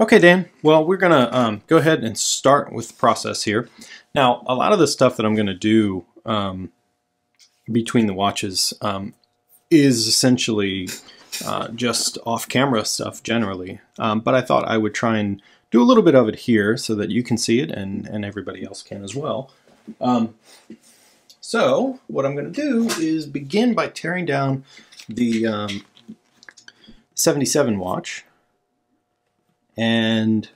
Okay, Dan. Well, we're going to um, go ahead and start with the process here. Now, a lot of the stuff that I'm going to do um, between the watches um, is essentially uh, just off-camera stuff generally. Um, but I thought I would try and do a little bit of it here so that you can see it and, and everybody else can as well. Um, so what I'm going to do is begin by tearing down the um, 77 watch and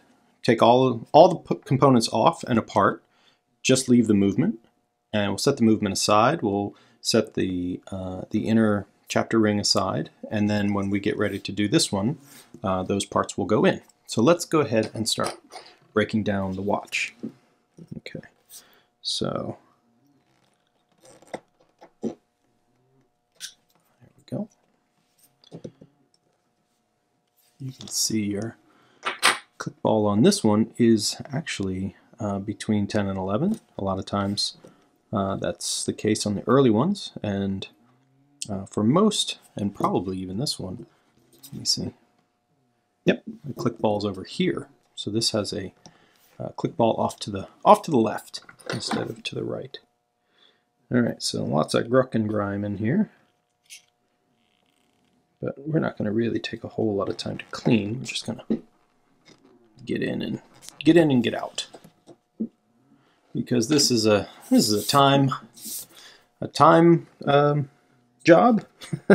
take all, all the components off and apart, just leave the movement, and we'll set the movement aside. We'll set the, uh, the inner chapter ring aside, and then when we get ready to do this one, uh, those parts will go in. So let's go ahead and start breaking down the watch. Okay, so there we go. You can see your click ball on this one is actually uh, between 10 and 11. A lot of times uh, that's the case on the early ones, and uh, for most, and probably even this one, let me see. Yep, the click ball's over here. So this has a uh, click ball off to the off to the left instead of to the right. All right, so lots of gruck and grime in here. But we're not going to really take a whole lot of time to clean. We're just going to get in and get in and get out. Because this is a this is a time a time um, job.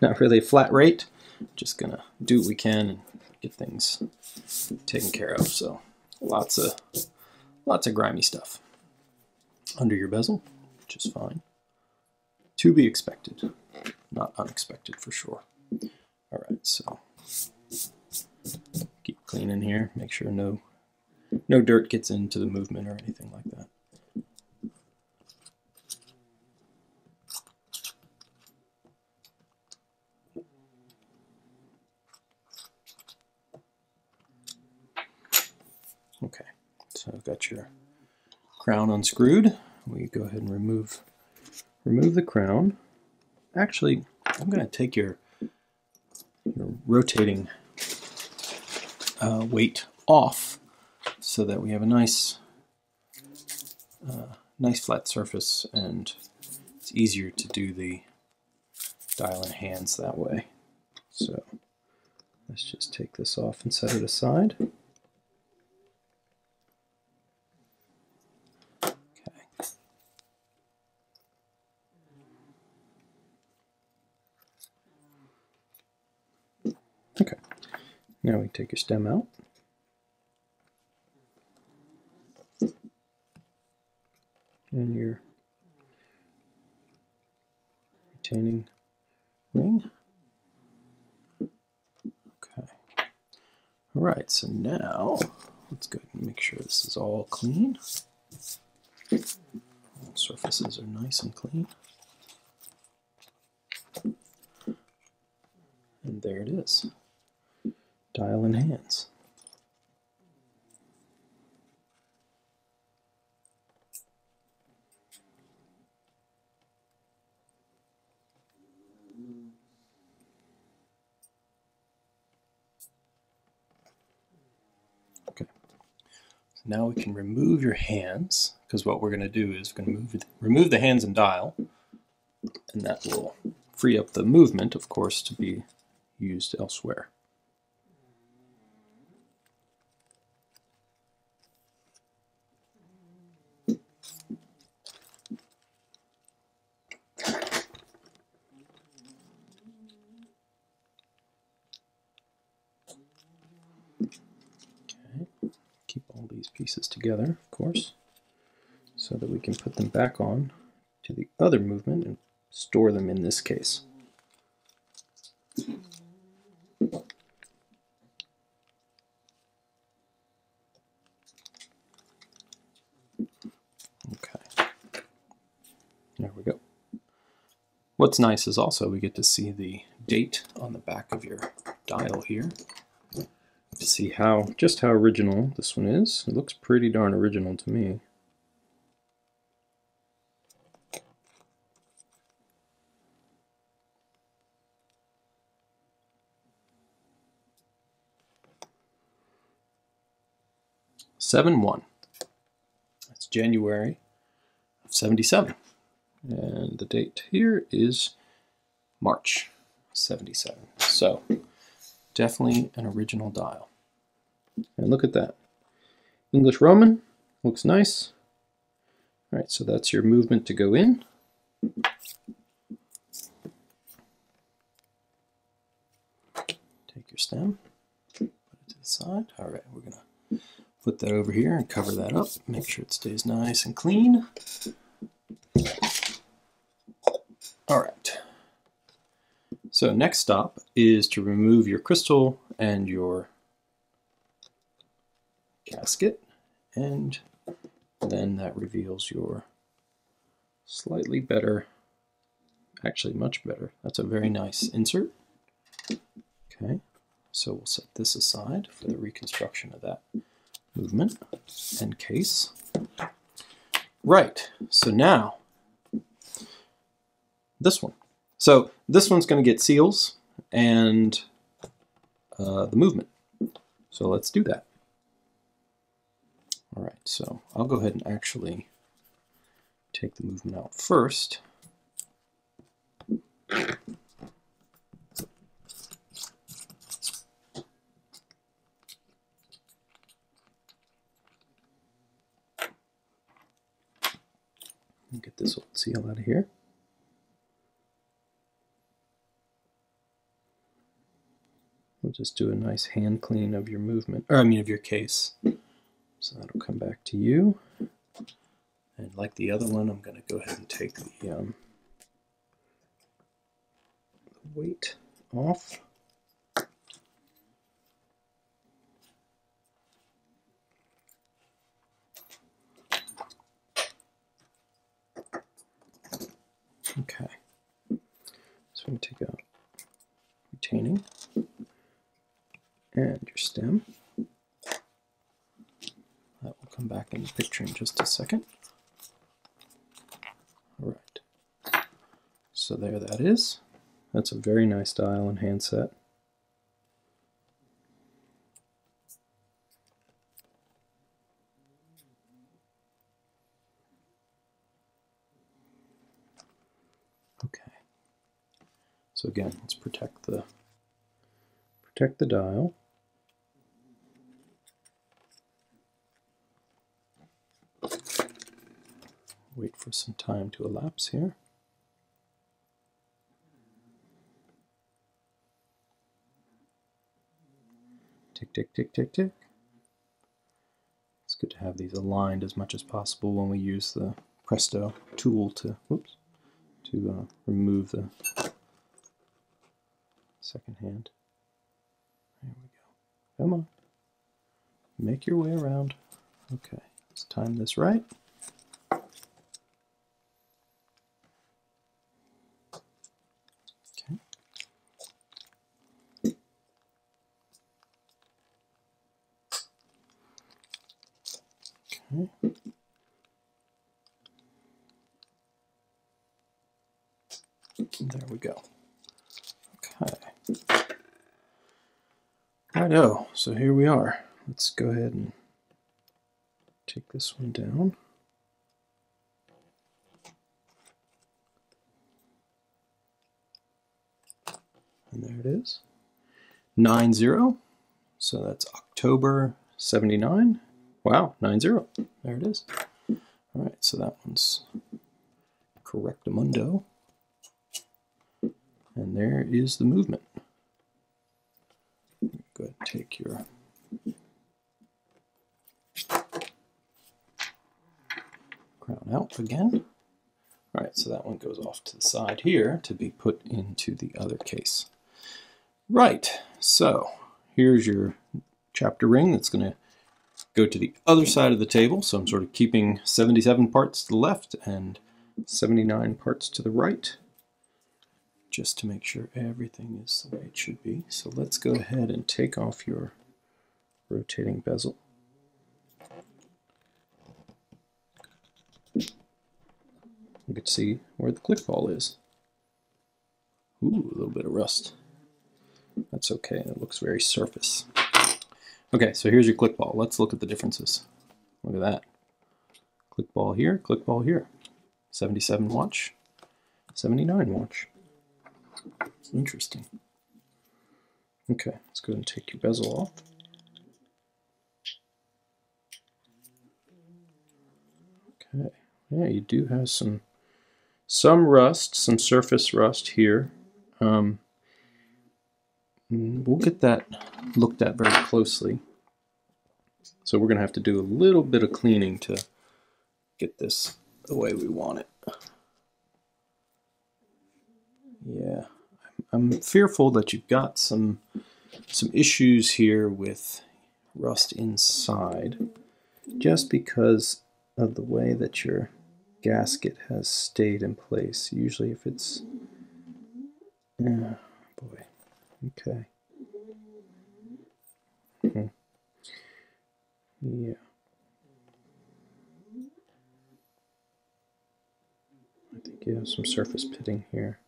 Not really a flat rate. Just gonna do what we can and get things taken care of. So lots of lots of grimy stuff under your bezel which is fine. To be expected. Not unexpected for sure. All right so keep cleaning here, make sure no no dirt gets into the movement or anything like that. Okay, so I've got your crown unscrewed. We go ahead and remove remove the crown. Actually, I'm going to take your your rotating uh, weight off so that we have a nice uh, nice flat surface and it's easier to do the dial in hands that way. So let's just take this off and set it aside. Now we take your stem out. And your retaining ring. Okay. All right, so now let's go and make sure this is all clean. All surfaces are nice and clean. And there it is dial in hands. Okay, now we can remove your hands because what we're going to do is we're going to move, remove the hands and dial and that will free up the movement, of course, to be used elsewhere. Together, of course, so that we can put them back on to the other movement and store them in this case. Okay, there we go. What's nice is also we get to see the date on the back of your dial here to see how just how original this one is. It looks pretty darn original to me. 7-1. That's January of 77. And the date here is March 77. So definitely an original dial. And look at that. English Roman looks nice. All right, so that's your movement to go in. Take your stem, put it to the side. All right, we're gonna put that over here and cover that up. Make sure it stays nice and clean. All right. So next stop is to remove your crystal and your gasket and then that reveals your slightly better, actually much better. That's a very nice insert. Okay, so we'll set this aside for the reconstruction of that movement and case. Right, so now this one. So this one's going to get seals and uh, the movement. So let's do that. All right, so I'll go ahead and actually take the movement out first. Get this old seal out of here. We'll just do a nice hand clean of your movement, or I mean of your case. So that'll come back to you. And like the other one, I'm going to go ahead and take the, um, weight off. Okay. So I'm going to take out retaining and your stem come back in the picture in just a second. All right. So there that is. That's a very nice dial and handset. Okay. So again, let's protect the protect the dial. For some time to elapse here. Tick, tick, tick, tick, tick. It's good to have these aligned as much as possible when we use the Presto tool to, whoops, to uh, remove the second hand. There we go. Come on. Make your way around. Okay, let's time this right. There we go. Okay. I know. So here we are. Let's go ahead and take this one down. And there it is. 9-0. So that's October 79. Wow, 9-0. There it is. All right, so that one's correctamundo. And there is the movement. Go ahead and take your crown out again. All right, so that one goes off to the side here to be put into the other case. Right, so here's your chapter ring that's going to go to the other side of the table. So I'm sort of keeping 77 parts to the left and 79 parts to the right just to make sure everything is the way it should be. So let's go ahead and take off your rotating bezel. You can see where the click ball is. Ooh, a little bit of rust. That's okay, it looks very surface. Okay, so here's your click ball. Let's look at the differences. Look at that. Click ball here, click ball here. 77 watch, 79 watch. Interesting. Okay, let's go ahead and take your bezel off. Okay, yeah, you do have some some rust, some surface rust here. Um, we'll get that looked at very closely. So we're going to have to do a little bit of cleaning to get this the way we want it. Yeah, I'm fearful that you've got some some issues here with rust inside just because of the way that your gasket has stayed in place. Usually if it's, yeah, boy, okay. Hmm. Yeah. I think you have some surface pitting here.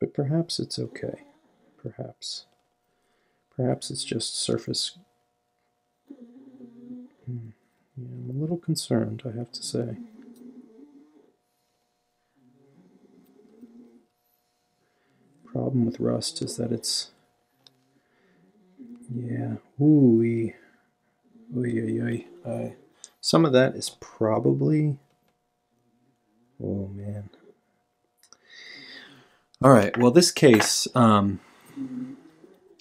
But perhaps it's okay. Perhaps. Perhaps it's just surface. Hmm. Yeah, I'm a little concerned, I have to say. Problem with rust is that it's. Yeah, ooh, ooh, ooh, ooh. Some of that is probably. Oh man. All right. Well, this case, um,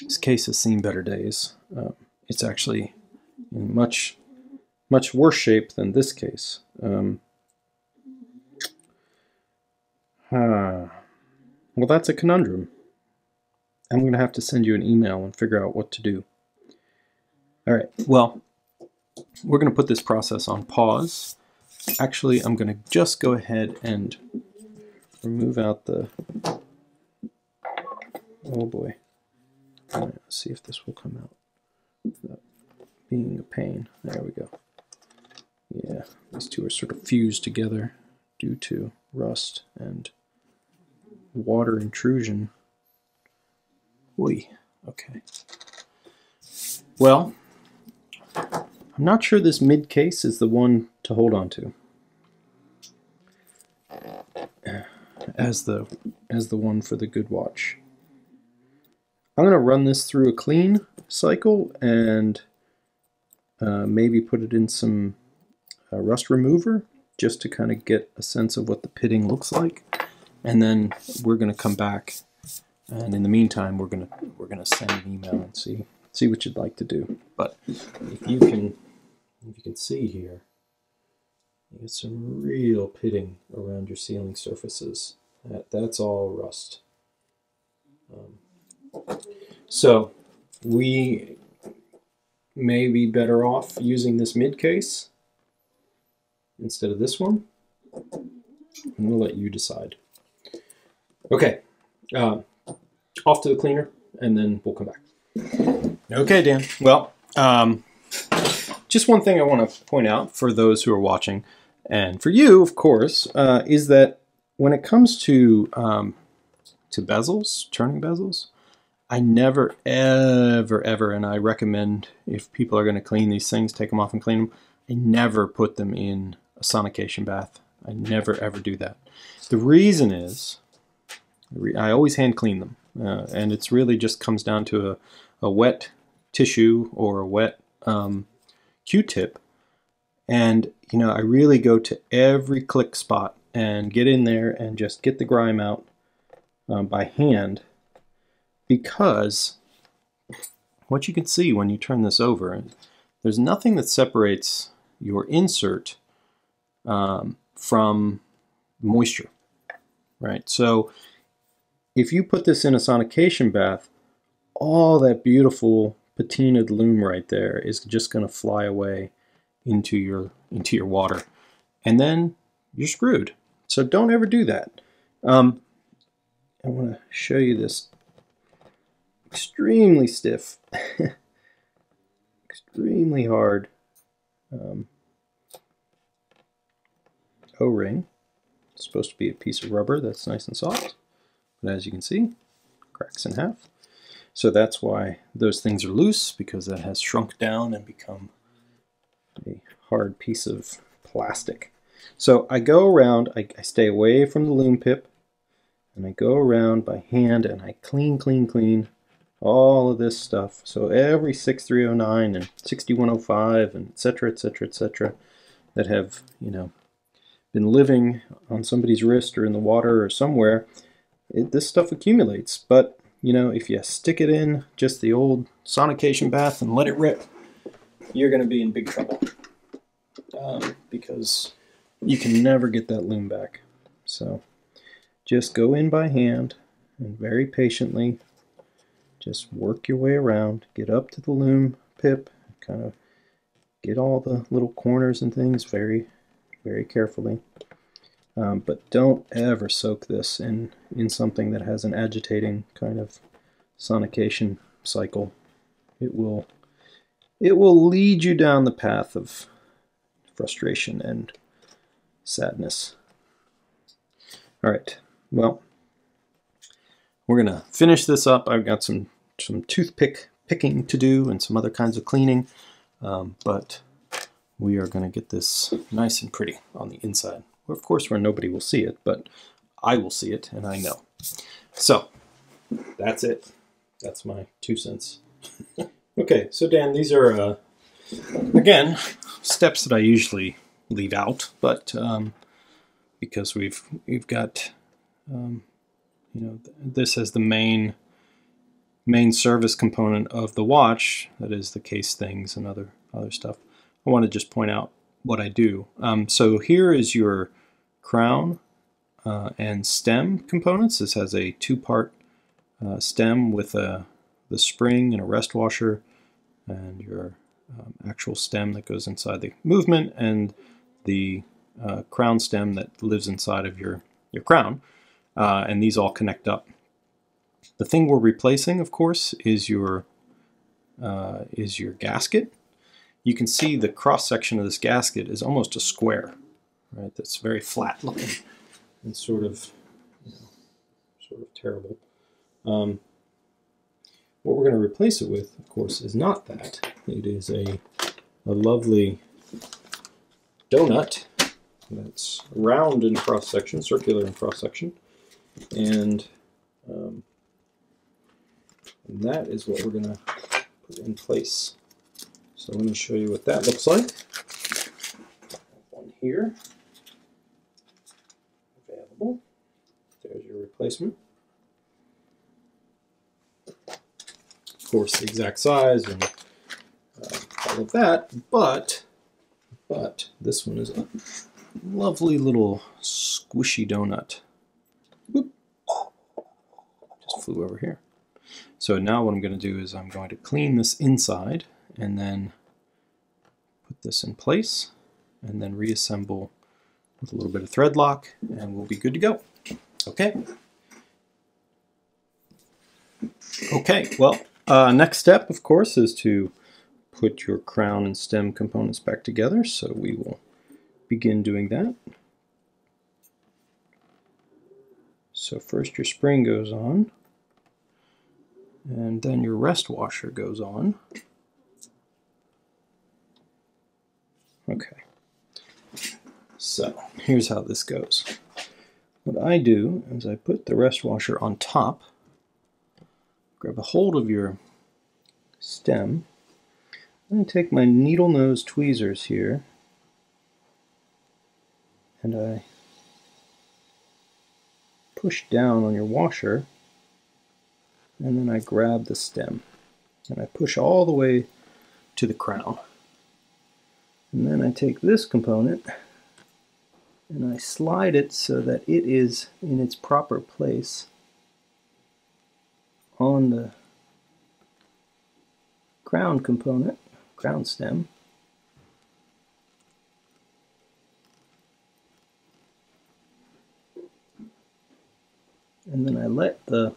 this case has seen better days. Um, it's actually in much, much worse shape than this case. Um. Well, that's a conundrum. I'm going to have to send you an email and figure out what to do. All right. Well, we're going to put this process on pause. Actually, I'm going to just go ahead and remove out the Oh boy. Right, let's see if this will come out without being a pain. There we go. Yeah, these two are sort of fused together due to rust and water intrusion. Oy, okay. Well, I'm not sure this mid case is the one to hold on to. As the as the one for the good watch. I'm going to run this through a clean cycle and uh, maybe put it in some uh, rust remover just to kind of get a sense of what the pitting looks like. And then we're going to come back and in the meantime we're going to we're going to send an email and see see what you'd like to do. But if you can if you can see here you get some real pitting around your sealing surfaces. That, that's all rust. Um, so we may be better off using this mid case instead of this one. I'm gonna let you decide. Okay, uh, off to the cleaner, and then we'll come back. Okay, Dan. Well, um, just one thing I want to point out for those who are watching, and for you, of course, uh, is that when it comes to um, to bezels, turning bezels, I never, ever, ever, and I recommend if people are going to clean these things, take them off and clean them. I never put them in a sonication bath. I never, ever do that. The reason is I always hand clean them, uh, and it's really just comes down to a, a wet tissue or a wet um, Q-tip, and you know I really go to every click spot and get in there and just get the grime out um, by hand because what you can see when you turn this over, there's nothing that separates your insert um, from moisture, right? So if you put this in a sonication bath, all that beautiful patinaed lume right there is just going to fly away into your into your water, and then you're screwed. So don't ever do that. Um, I want to show you this extremely stiff, extremely hard um, O-ring. It's supposed to be a piece of rubber that's nice and soft, but as you can see, cracks in half. So that's why those things are loose, because that has shrunk down and become a hard piece of plastic. So I go around, I, I stay away from the lume pip, and I go around by hand and I clean, clean, clean all of this stuff. So every 6309 and 6105 and etc. etc. etc. that have, you know, been living on somebody's wrist or in the water or somewhere, it, this stuff accumulates. But, you know, if you stick it in just the old sonication bath and let it rip, you're going to be in big trouble. Um, because you can never get that lume back. So just go in by hand and very patiently just work your way around, get up to the lume pip, kind of get all the little corners and things very, very carefully. Um, but don't ever soak this in, in something that has an agitating kind of sonication cycle. It will, it will lead you down the path of frustration and sadness. All right, well, we're gonna finish this up. I've got some, some toothpick picking to do and some other kinds of cleaning, um, but we are gonna get this nice and pretty on the inside. Of course, where nobody will see it, but I will see it and I know. So, that's it. That's my two cents. okay, so Dan, these are, uh, again, steps that I usually leave out, but um, because we've we've got um, you know this as the main main service component of the watch, that is the case things and other other stuff. I want to just point out what I do. Um, so here is your crown uh, and stem components. This has a two-part uh, stem with a the spring and a rest washer and your um, actual stem that goes inside the movement and the uh, crown stem that lives inside of your, your crown. Uh, and these all connect up. The thing we're replacing, of course, is your, uh, is your gasket. You can see the cross section of this gasket is almost a square, right? That's very flat looking and sort of, you know, sort of terrible. Um, what we're going to replace it with, of course, is not that. It is a, a lovely donut that's round in cross section, circular in cross section, and, um, and that is what we're going to put in place. So let me show you what that looks like. One here, available. There's your replacement. Of course, the exact size and uh, all of that, but but this one is a lovely little squishy donut. Just flew over here. So now what I'm going to do is I'm going to clean this inside and then put this in place and then reassemble with a little bit of thread lock and we'll be good to go. Okay. Okay, well, uh, next step, of course, is to put your crown and stem components back together. So we will begin doing that. So first your spring goes on, and then your rest washer goes on. Okay, so here's how this goes. What I do is I put the rest washer on top, grab a hold of your stem, going to take my needle nose tweezers here and I push down on your washer and then I grab the stem and I push all the way to the crown. And then I take this component and I slide it so that it is in its proper place on the crown component crown stem. And then I let the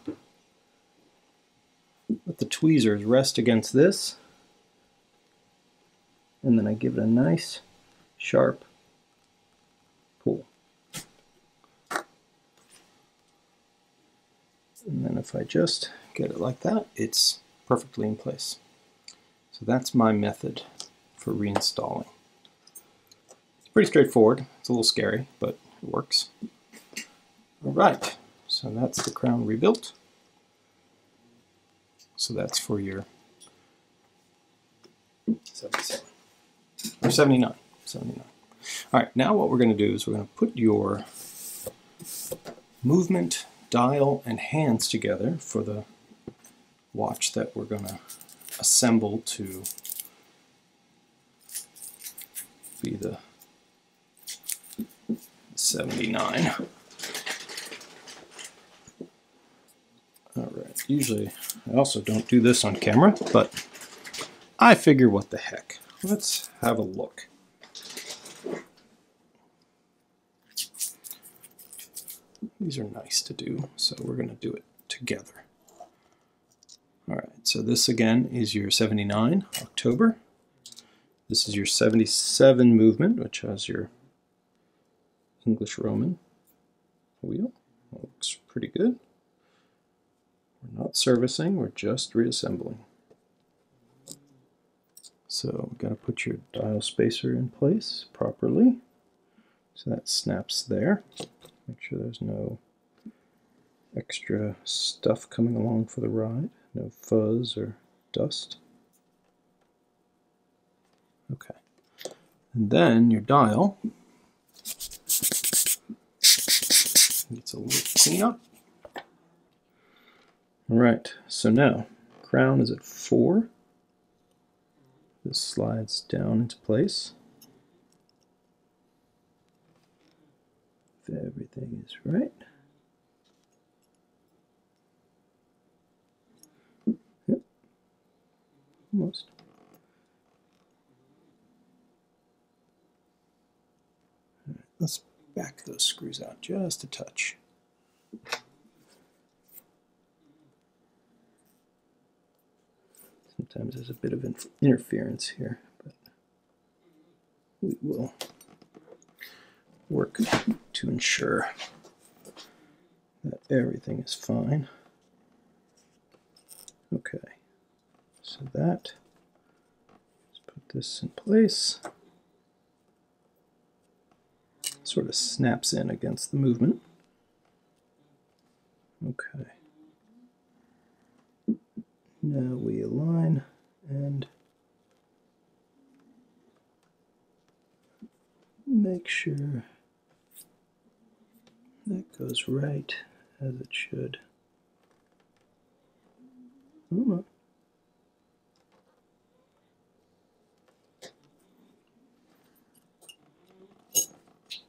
let the tweezers rest against this. And then I give it a nice sharp pull. And then if I just get it like that, it's perfectly in place. So that's my method for reinstalling. It's pretty straightforward. It's a little scary, but it works. All right, so that's the crown rebuilt. So that's for your 77 or 79. 79. All right, now what we're going to do is we're going to put your movement, dial, and hands together for the watch that we're going to assemble to be the 79. All right, usually I also don't do this on camera, but I figure what the heck. Let's have a look. These are nice to do, so we're going to do it together. All right, so this again is your 79 October. This is your 77 movement, which has your English Roman wheel. Looks pretty good. We're not servicing, we're just reassembling. So we've got to put your dial spacer in place properly. So that snaps there. Make sure there's no extra stuff coming along for the ride, no fuzz or dust. Okay. And then your dial gets a little cleanup. Right, so now crown is at four. This slides down into place. If everything is right. Yep. Almost. let's back those screws out just a touch. Sometimes there's a bit of interference here, but we will work to ensure that everything is fine. Okay, so that, let's put this in place. Sort of snaps in against the movement. Okay. Now we align and make sure that goes right as it should.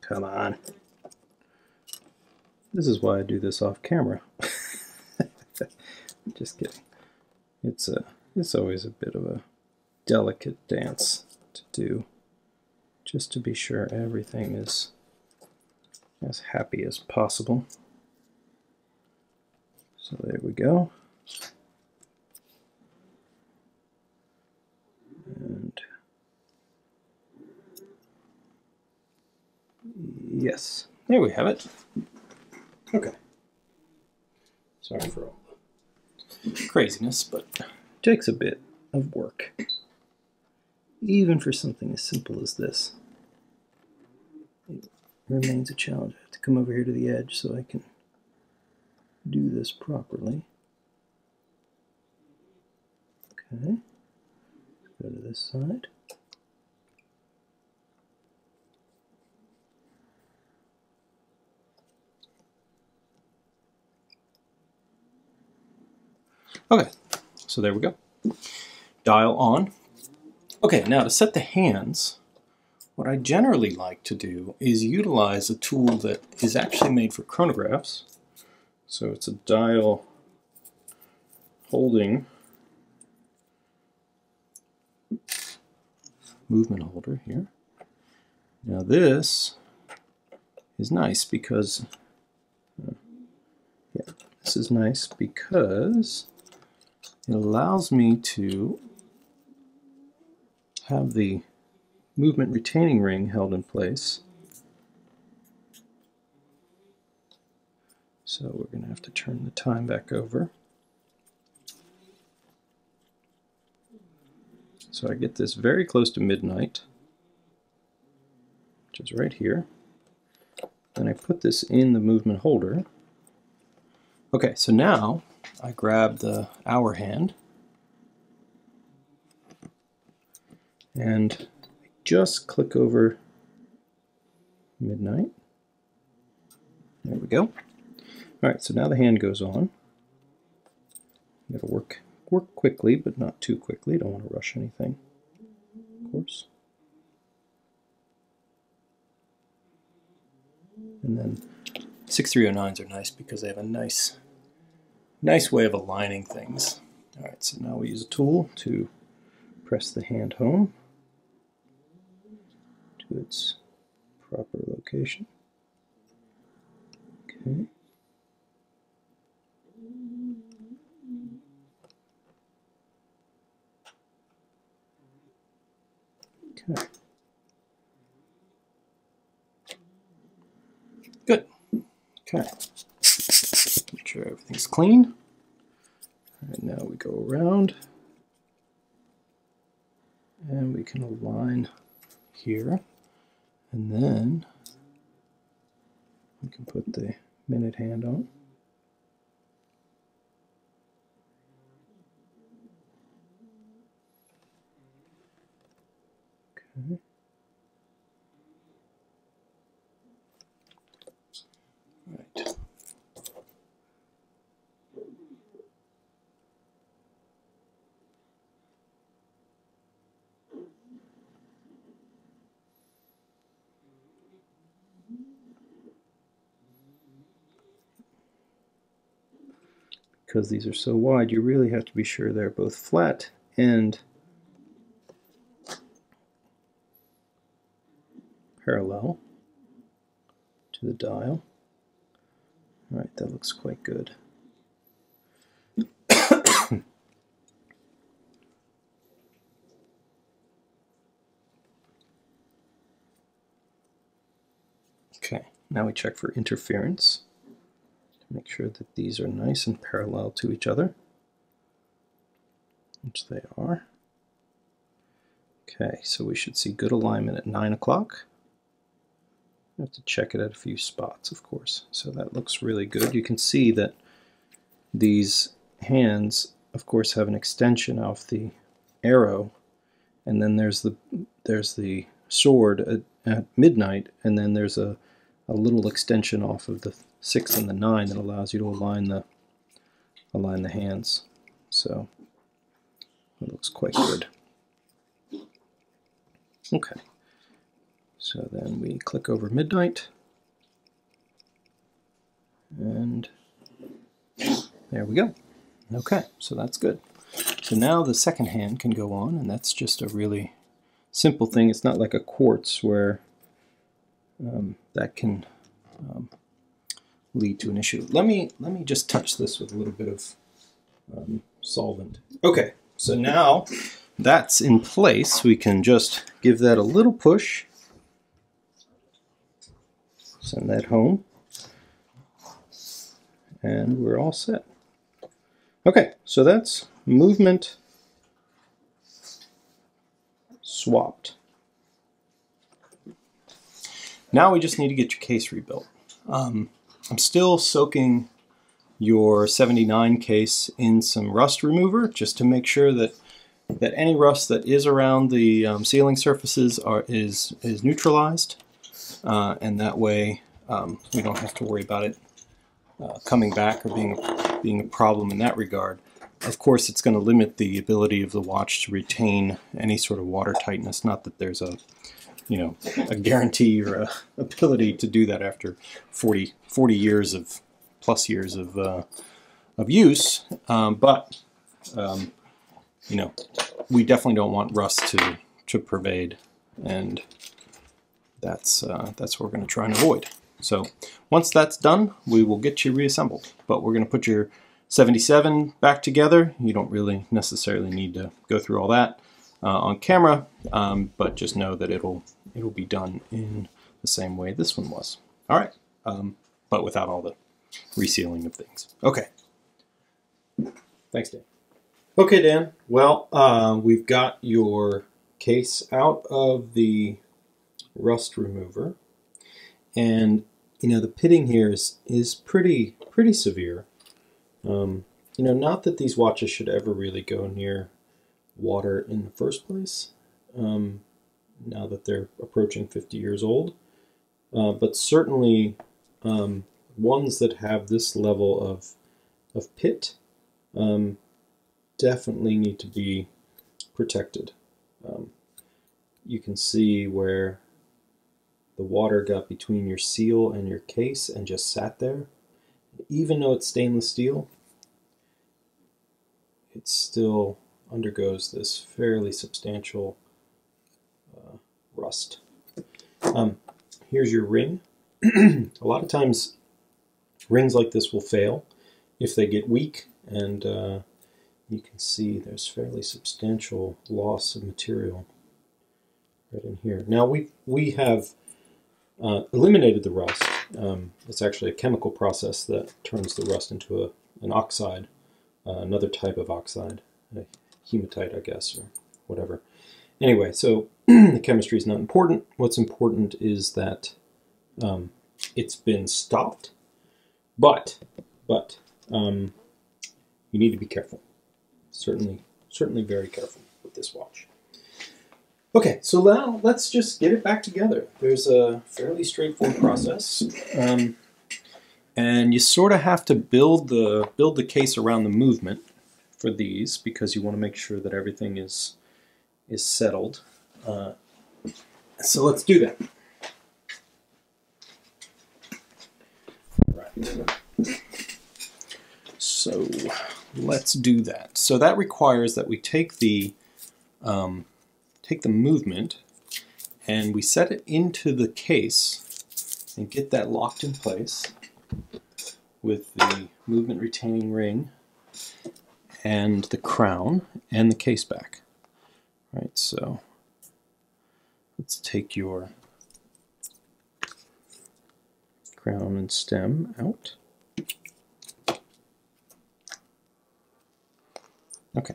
Come on. This is why I do this off camera. Just kidding. It's a it's always a bit of a delicate dance to do just to be sure everything is as happy as possible. So there we go. And yes, there we have it. Okay. Sorry for all the craziness, but it takes a bit of work. Even for something as simple as this remains a challenge. I have to come over here to the edge so I can do this properly. Okay, go to this side. Okay, so there we go. Dial on. Okay, now to set the hands, what I generally like to do is utilize a tool that is actually made for chronographs. So it's a dial holding movement holder here. Now this is nice because, yeah, this is nice because it allows me to have the movement retaining ring held in place. So we're going to have to turn the time back over. So I get this very close to midnight. which is right here. Then I put this in the movement holder. Okay, so now I grab the hour hand and just click over midnight. There we go. All right, so now the hand goes on. You gotta work work quickly, but not too quickly. Don't want to rush anything, of course. And then 6309s are nice because they have a nice, nice way of aligning things. All right, so now we use a tool to press the hand home its proper location. Okay. Okay. Good. Okay. Make sure everything's clean. Right, now we go around and we can align here and then we can put the minute hand on. Okay. Right. Because these are so wide, you really have to be sure they're both flat and parallel to the dial. All right, that looks quite good. okay, now we check for interference make sure that these are nice and parallel to each other, which they are. Okay, so we should see good alignment at 9 o'clock. I have to check it at a few spots, of course. So that looks really good. You can see that these hands, of course, have an extension off the arrow, and then there's the there's the sword at, at midnight, and then there's a, a little extension off of the six and the nine that allows you to align the align the hands. So it looks quite good. Okay. So then we click over midnight. And there we go. Okay, so that's good. So now the second hand can go on, and that's just a really simple thing. It's not like a quartz where um, that can um, lead to an issue. Let me let me just touch this with a little bit of um, solvent. Okay, so now that's in place. We can just give that a little push Send that home. And we're all set. Okay, so that's movement swapped. Now we just need to get your case rebuilt. Um, I'm still soaking your 79 case in some rust remover just to make sure that that any rust that is around the um, sealing surfaces are is is neutralized uh, and that way um, we don't have to worry about it uh, coming back or being being a problem in that regard. Of course, it's going to limit the ability of the watch to retain any sort of water tightness. Not that there's a, you know, a guarantee or a ability to do that after 40, 40 years of plus years of uh, of use, um, but um, you know, we definitely don't want rust to to pervade, and that's uh, that's what we're going to try and avoid. So once that's done, we will get you reassembled. But we're going to put your 77 back together. You don't really necessarily need to go through all that uh, on camera, um, but just know that it'll it'll be done in the same way this one was. All right, um, but without all the resealing of things. Okay. Thanks, Dan. Okay, Dan. Well, uh, we've got your case out of the rust remover. And you know the pitting here is is pretty pretty severe. Um, you know, not that these watches should ever really go near water in the first place. Um, now that they're approaching 50 years old, uh, but certainly um, ones that have this level of of pit um, definitely need to be protected. Um, you can see where the water got between your seal and your case and just sat there. Even though it's stainless steel, it's still undergoes this fairly substantial uh, rust. Um, here's your ring. a lot of times rings like this will fail if they get weak and uh, you can see there's fairly substantial loss of material right in here. Now we we have uh, eliminated the rust. Um, it's actually a chemical process that turns the rust into a, an oxide, uh, another type of oxide, hematite, I guess, or whatever. Anyway, so the chemistry is not important. What's important is that um, it's been stopped, but but um, you need to be careful. Certainly, certainly very careful with this watch. Okay, so now let's just get it back together. There's a fairly straightforward process. Um, and you sort of have to build the build the case around the movement for these because you want to make sure that everything is is settled. Uh, so let's do that. Right. So let's do that. So that requires that we take the um, take the movement and we set it into the case and get that locked in place with the movement retaining ring and the crown and the case back. Right, so let's take your crown and stem out. Okay,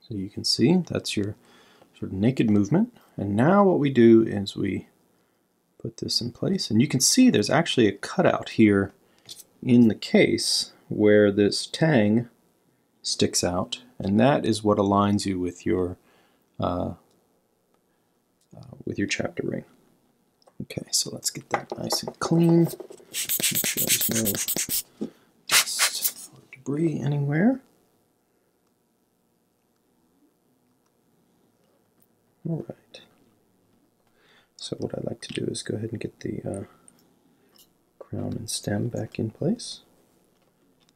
so you can see that's your sort of naked movement. And now what we do is we put this in place. And you can see there's actually a cutout here in the case where this tang sticks out. And that is what aligns you with your uh, uh, with your chapter ring. Okay, so let's get that nice and clean. Make sure there's no dust or debris anywhere. All right. So what I'd like to do is go ahead and get the uh, crown and stem back in place.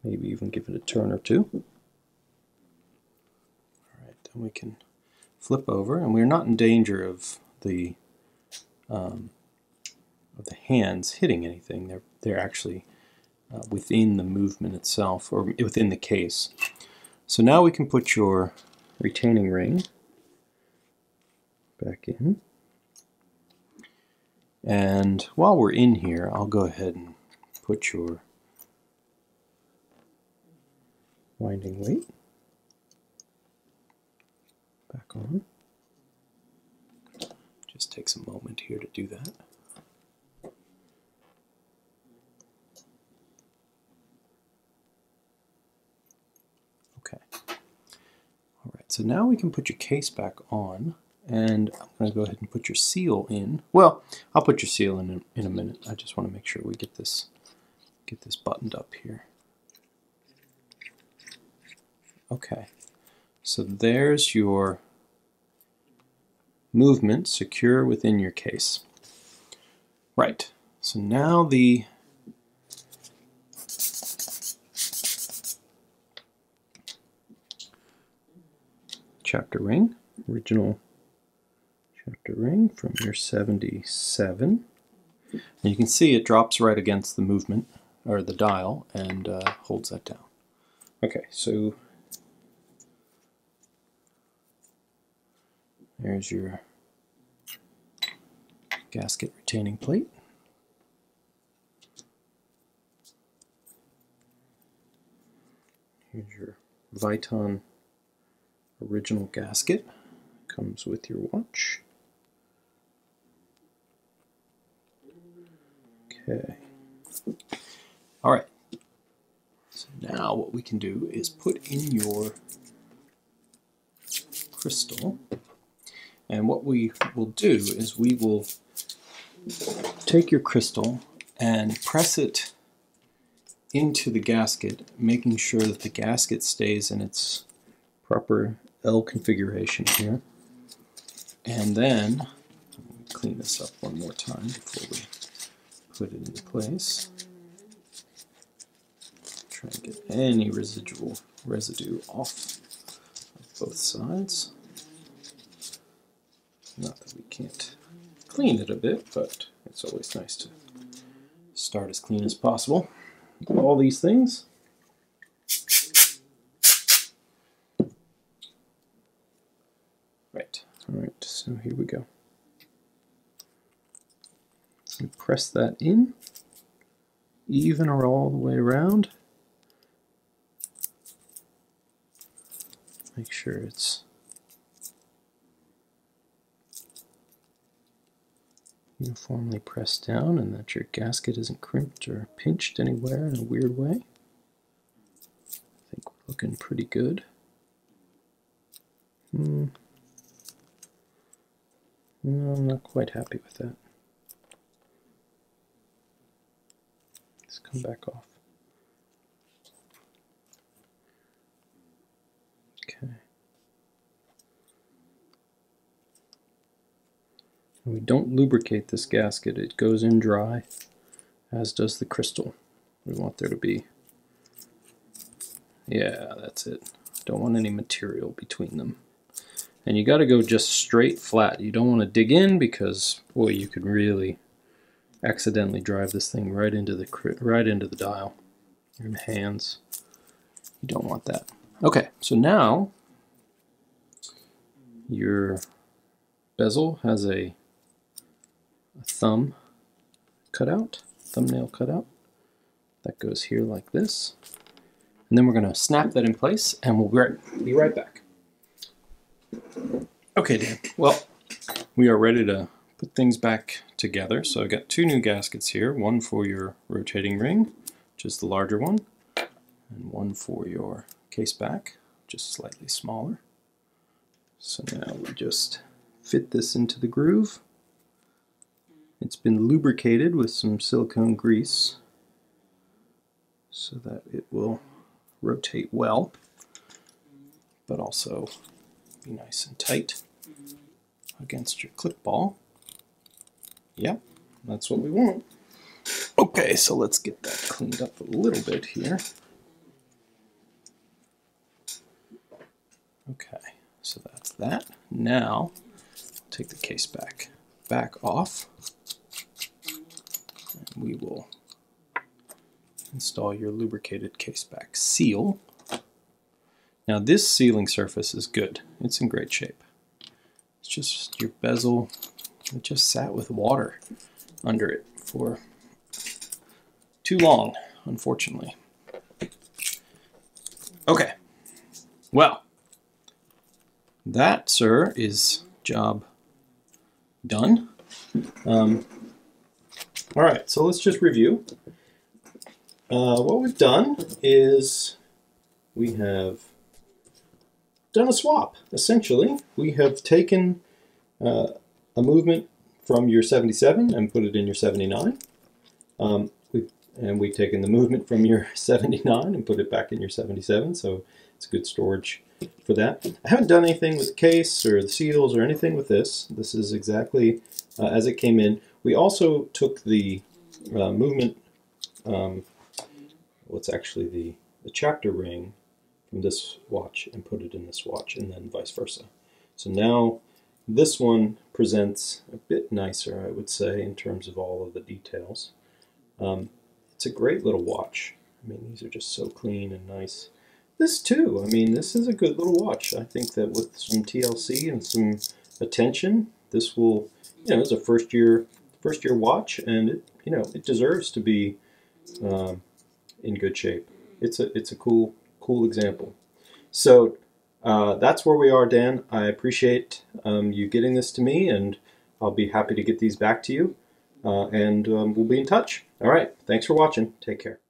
Maybe even give it a turn or two. Then we can flip over, and we're not in danger of the um, of the hands hitting anything. They're they're actually uh, within the movement itself, or within the case. So now we can put your retaining ring back in. And while we're in here, I'll go ahead and put your winding weight back on. Just takes a moment here to do that. Okay. All right, so now we can put your case back on. And I'm going to go ahead and put your seal in. Well, I'll put your seal in in a minute. I just want to make sure we get this get this buttoned up here. Okay, so there's your movement secure within your case. Right, so now the chapter ring, original chapter ring from your 77. And you can see it drops right against the movement, or the dial, and uh, holds that down. Okay, so there's your gasket retaining plate. Here's your Viton original gasket. Comes with your watch. Okay. All right. So now what we can do is put in your crystal. And what we will do is we will take your crystal and press it into the gasket, making sure that the gasket stays in its proper L configuration here. And then, clean this up one more time before we put it into place. Try and get any residual residue off of both sides. Not that we can't clean it a bit, but it's always nice to start as clean as possible. All these things. Right, all right, so here we go. So press that in, even or all the way around. Make sure it's uniformly pressed down and that your gasket isn't crimped or pinched anywhere in a weird way. I think we're looking pretty good. Hmm. No, I'm not quite happy with that. Let's come back off. Okay. And we don't lubricate this gasket, it goes in dry, as does the crystal. We want there to be, yeah, that's it. Don't want any material between them. And you got to go just straight flat. You don't want to dig in because, boy, you could really accidentally drive this thing right into the right into the dial. Your hands. You don't want that. Okay, so now your bezel has a thumb cutout, thumbnail cutout. That goes here like this. And then we're going to snap that in place and we'll be right, be right back. Okay, Dan. Well, we are ready to put things back together. So I've got two new gaskets here, one for your rotating ring, which is the larger one, and one for your case back, just slightly smaller. So now we just fit this into the groove. It's been lubricated with some silicone grease so that it will rotate well, but also be nice and tight against your clip ball. Yep, that's what we want. Okay, so let's get that cleaned up a little bit here. Okay, so that's that. Now, take the case back, back off we will install your lubricated case back seal. Now this sealing surface is good. It's in great shape. It's just your bezel, it just sat with water under it for too long, unfortunately. Okay, well, that, sir, is job done. Um, all right, so let's just review. Uh, what we've done is we have done a swap, essentially. We have taken uh, a movement from your 77 and put it in your 79. Um, we've, and we've taken the movement from your 79 and put it back in your 77, so it's good storage for that. I haven't done anything with the case or the seals or anything with this. This is exactly uh, as it came in. We also took the uh, movement, um, what's actually the, the chapter ring from this watch and put it in this watch and then vice versa. So now this one presents a bit nicer, I would say, in terms of all of the details. Um, it's a great little watch. I mean, these are just so clean and nice. This too, I mean, this is a good little watch. I think that with some TLC and some attention, this will, you know, it's a first year first year watch, and it you know it deserves to be um, in good shape. It's a it's a cool cool example. So uh, that's where we are, Dan. I appreciate um, you getting this to me, and I'll be happy to get these back to you. uh, and um, we'll be in touch. All right. Thanks for watching. Take care.